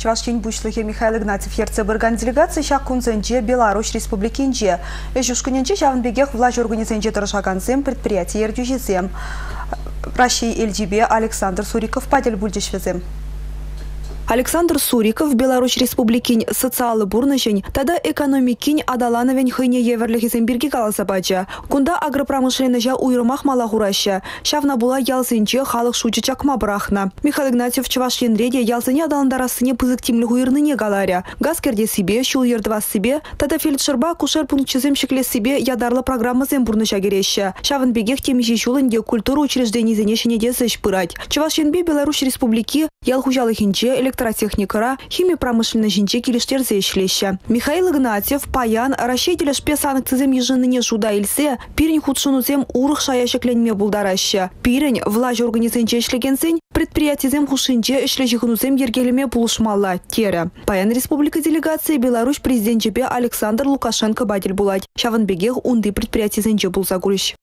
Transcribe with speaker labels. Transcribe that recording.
Speaker 1: Чавашчин бушлыхе Михаил Игнатьев ерце бұрган делегация шақ күнзенже Беларусь Республикинже. Эжушкіненче жавынбегех влаж организенже тұрышағансем предприятие ердюжезем. Рашей Эльдибе Александр Суриков падел бульдешвезем.
Speaker 2: Александр Суриков Беларусь Республикин социалы бурнышын, тада экономикин адалановен хыне еверлихизен бирги каласа бача. Кунда агропромышленнежа уйрымах мала хураща. Шавна була ялсенче халық шучы чакма брахна. Михаил Игнатьев Чавашин реде ялсене адаландарасыне хуйрныне галаря. Гаскерде себе, шул ердвас себе, тада фельдшерба кушер пунктчизем шекле себе ядарлы программазен бурныша кереща. Шавын бегех темиши шулынде культура учреждений зенешене десыш пырать. Чавашинбе Беларусь Республики ял хужалыхинче электротехникара, химия промышленный жинче килиштерзе ишлеща. Михаил Игнатьев, паян, расщетелі шпе санкцизем ежыныне жуда илсе, пирень худшынузем урых шаяшекленме булдараща. Пирень влаж организенче ишлегенсен, предприятизем хушинче ишлежихынузем ергелеме пулышмалла, тере. Паян республика делегации Беларусь президентчепе Александр Лукашенко бадел булать. Унды предприятизенче булзагурищ.